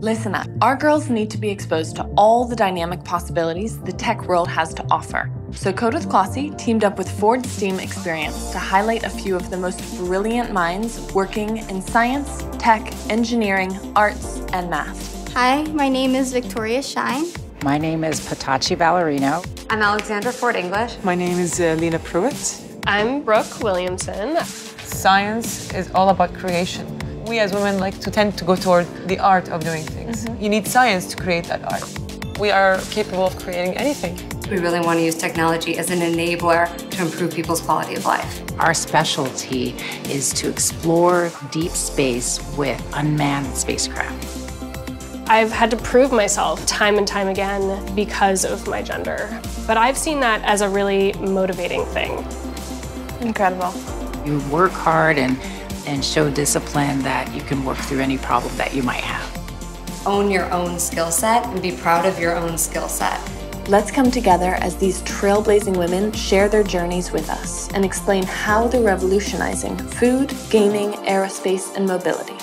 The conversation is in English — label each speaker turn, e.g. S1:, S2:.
S1: Listen up. Our girls need to be exposed to all the dynamic possibilities the tech world has to offer. So Kode with Klossy teamed up with Ford STEAM Experience to highlight a few of the most brilliant minds working in science, tech, engineering, arts, and math.
S2: Hi, my name is Victoria Shine.
S3: My name is Patachi Ballerino.
S4: I'm Alexandra Ford English.
S5: My name is uh, Lena Pruitt.
S6: I'm Brooke Williamson.
S5: Science is all about creation. We as women like to tend to go toward the art of doing things. Mm -hmm. You need science to create that art. We are capable of creating anything.
S4: We really want to use technology as an enabler to improve people's quality of life.
S3: Our specialty is to explore deep space with unmanned spacecraft.
S6: I've had to prove myself time and time again because of my gender. But I've seen that as a really motivating thing.
S1: Incredible.
S3: You work hard and, and show discipline that you can work through any problem that you might have.
S4: Own your own skill set and be proud of your own skill set.
S1: Let's come together as these trailblazing women share their journeys with us and explain how they're revolutionizing food, gaming, aerospace, and mobility.